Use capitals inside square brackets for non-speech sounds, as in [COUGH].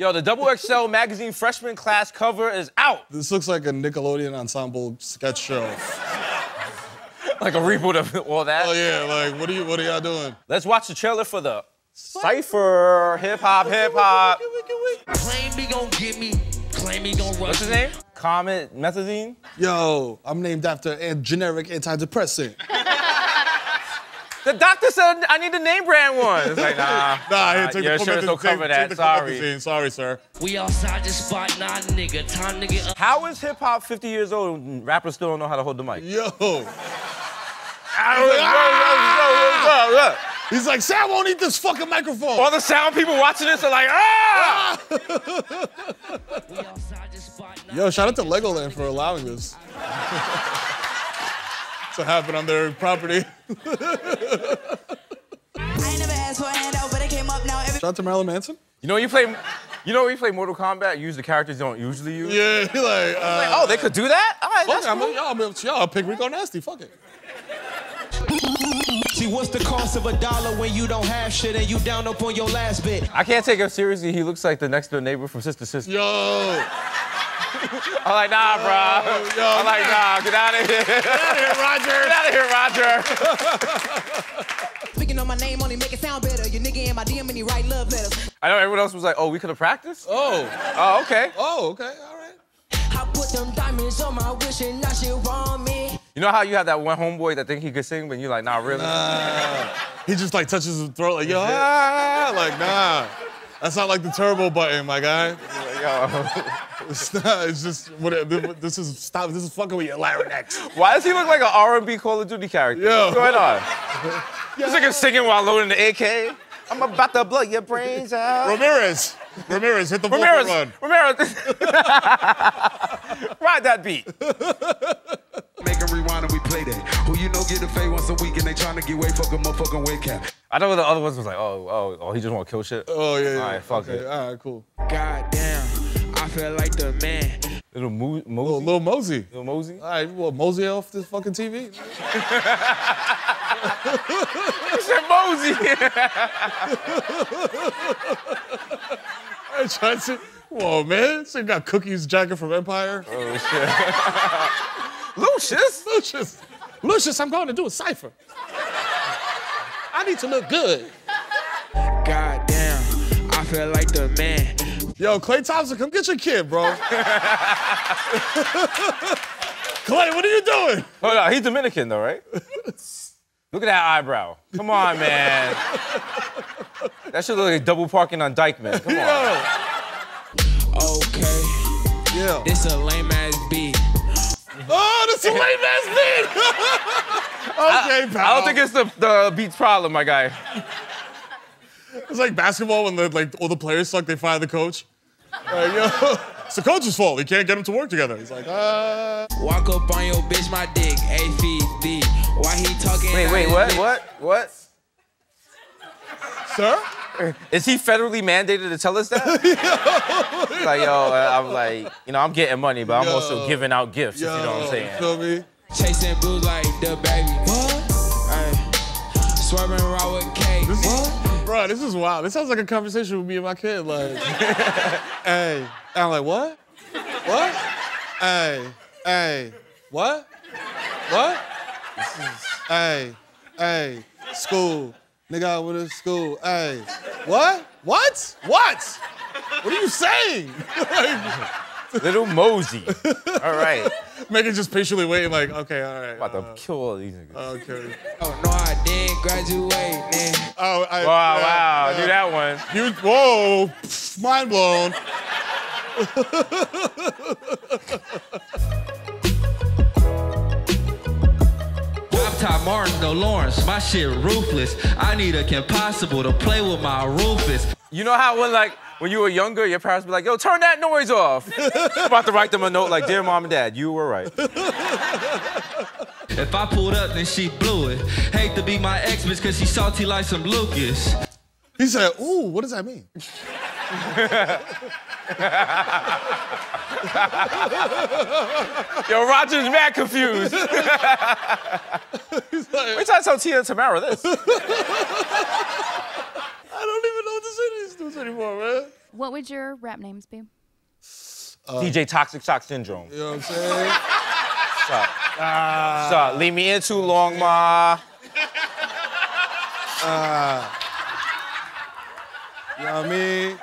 Yo, the Double XL magazine freshman class cover is out. This looks like a Nickelodeon ensemble sketch show. [LAUGHS] like a reboot of all that. Oh yeah, like what are you what are y'all doing? Let's watch the trailer for the Cypher hip hop hip hop. Claim he gon' get me. Claim he gon' rush What's his name? Comethazine. Yo, I'm named after a generic antidepressant. The doctor said I need the name brand one. It's like nah. [LAUGHS] Nah, here, nah, take your the shirts don't cover that. Sorry. Sorry, sir. We outside the spot, nah, nigga. Time to get up. How is hip hop 50 years old and rappers still don't know how to hold the mic? Yo. [LAUGHS] Ah! He's like, Sam won't eat this fucking microphone. All the sound people watching this are like, ah! [LAUGHS] We outside the spot, nah. Yo, shout out to Legoland for allowing this to happen on their property. [LAUGHS] I ain't never asked for a handout, but it came up now. Every Shout out to Marilyn Manson. You know when you play, you know when you play Mortal Kombat, you use the characters you don't usually use. Yeah, [LAUGHS] like, uh, Like, oh, they could do that? All right, fuck that's it, I'm, cool. yo, I'm, yo, I'll pick Rico Nasty. Fuck it. See, what's the cost of a dollar when you don't have shit and you down up on your last bit? I can't take him seriously. He looks like the next door neighbor from Sister Sister. Yo, I'm like, nah, bro. yo, I'm like, nah, get out of here. Get out of here, Roger. Get out of here, Roger. Speaking on my name only make it sound better. Your nigga in my DM and he write love letters. I know everyone else was like, oh, we could have practiced? Oh, Oh, okay. oh, okay, all right. I put them diamonds on my wish and now she want me. You know how you have that one homeboy that think he could sing, but you're like, nah, really? Nah. He just like touches his throat, like yo, ah, like nah. That's not like the turbo button, my guy. It's not. It's just what. it- This is stop. This is fucking with your larynx. Why does he look like an R&B Call of Duty character? Yo. What's going on? [LAUGHS] This nigga singing while loading the AK. I'm about to blow your brains out. Ramirez, Ramirez, hit the vocal Ramirez, run. Ramirez. [LAUGHS] Ride that beat. Make them rewind and we play that. Who you know get a fade once a week and they tryna get way fucking motherfucking weight cap. I know the other ones was like, oh, oh, oh, he just want to kill shit. Oh yeah. yeah. All right, fuck okay, it. All right, cool. God damn, I feel like the man. Little Mo- Little, Mosey. little Mosey. Little Mosey. All right, well, Mosey off this fucking TV. He [LAUGHS] [LAUGHS] said Mosey. I tried to. Whoa, man. This thing got Cookie's jacket from Empire. Oh, shit. [LAUGHS] Lucious. Lucious, Lucious, I'm going to do a cipher. I need to look good. God damn, I feel like the man. Yo, Klay Thompson, come get your kid, bro. [LAUGHS] Clay, what are you doing? Hold on, he's Dominican though, right? [LAUGHS] Look at that eyebrow. Come on, man. That should look like double parking on Dyckman. Come on. Okay, Yeah. this a lame ass beat. Oh, this is a lame ass beat. [LAUGHS] okay, pal. I don't think it's the, the beats problem, my guy. It's like basketball when the, like all the players suck, they fire the coach. Like, yo, it's the coach's fault. He can't get them to work together. He's like, uh. Walk up on your bitch, my dick, A. Why he talking? Wait, wait, what? What? What? Sir? Is he federally mandated to tell us that? [LAUGHS] like, yo, I'm like, you know, I'm getting money, but I'm Yo. also giving out gifts, Yo, if you know what I'm saying. You Feel me? Chasing blues like the baby. What? Ay. Swerving raw with K. What? Bro, this is wild. This sounds like a conversation with me and my kid. Like, [LAUGHS] hey. And I'm like, what? What? Hey, hey, what? What? Hey, hey, school. Nigga, I went to school. Hey, what? What? What? What are you saying? [LAUGHS] like, Little Mosey. All right. [LAUGHS] Megan just patiently waiting, like, okay, all right. About to uh, kill all these niggas. okay. Oh, no, I didn't graduate, man. Oh, I, Wow, yeah, wow, yeah. do that one. You, whoa, pff, mind blown. [LAUGHS] Top Martin, no Lawrence. My shit ruthless. I need a Kim Possible to play with my Rufus. You know how when like when you were younger, your parents be like, "Yo, turn that noise off." [LAUGHS] I'm about to write them a note like, "Dear mom and dad, you were right." If I pulled up, then she blew it. Hate to be my ex bitch, cause she salty like some Lucas. He said, ooh, what does that mean? Yo, Roger's mad confused. Wait till I tell Tia and Tamera this. [LAUGHS] I don't even know what to say to these dudes anymore, man. What would your rap names be? Uh, DJ Toxic Shock Syndrome. You know what I'm saying? Sup? Ah. Sup? Leave me in too long, ma. Ah. You know what I mean?